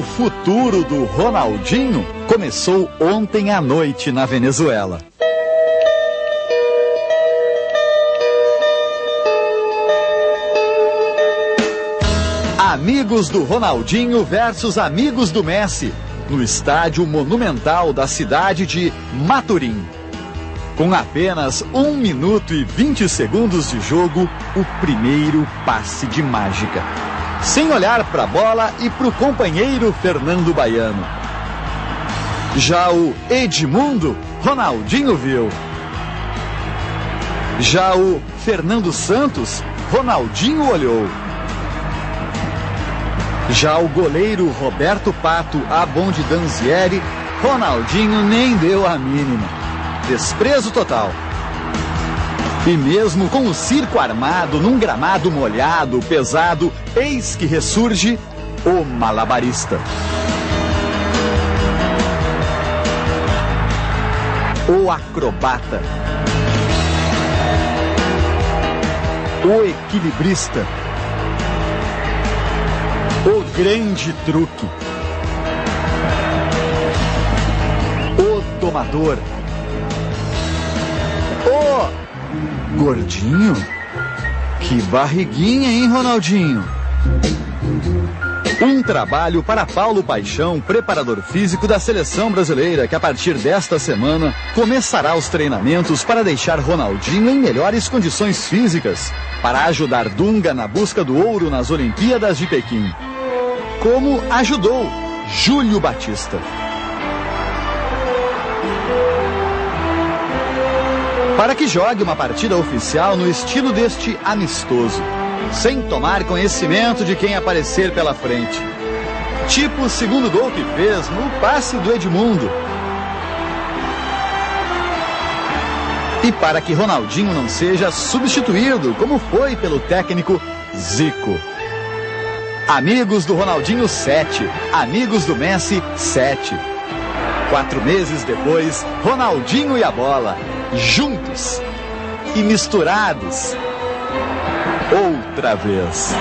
O futuro do Ronaldinho começou ontem à noite na Venezuela. Amigos do Ronaldinho versus amigos do Messi, no estádio monumental da cidade de Maturim. Com apenas 1 minuto e 20 segundos de jogo, o primeiro passe de mágica. Sem olhar para a bola e para o companheiro Fernando Baiano. Já o Edmundo, Ronaldinho viu. Já o Fernando Santos, Ronaldinho olhou. Já o goleiro Roberto Pato, a de Danzieri, Ronaldinho nem deu a mínima. Desprezo total. E mesmo com o circo armado num gramado molhado, pesado, eis que ressurge o malabarista. O acrobata. O equilibrista. O grande truque. O domador. O gordinho. Que barriguinha, hein, Ronaldinho? Um trabalho para Paulo Paixão, preparador físico da seleção brasileira, que a partir desta semana começará os treinamentos para deixar Ronaldinho em melhores condições físicas, para ajudar Dunga na busca do ouro nas Olimpíadas de Pequim como ajudou Júlio Batista. Para que jogue uma partida oficial no estilo deste amistoso, sem tomar conhecimento de quem aparecer pela frente. Tipo o segundo gol que fez no passe do Edmundo. E para que Ronaldinho não seja substituído, como foi pelo técnico Zico. Amigos do Ronaldinho 7, amigos do Messi 7. Quatro meses depois, Ronaldinho e a bola, juntos e misturados. Outra vez.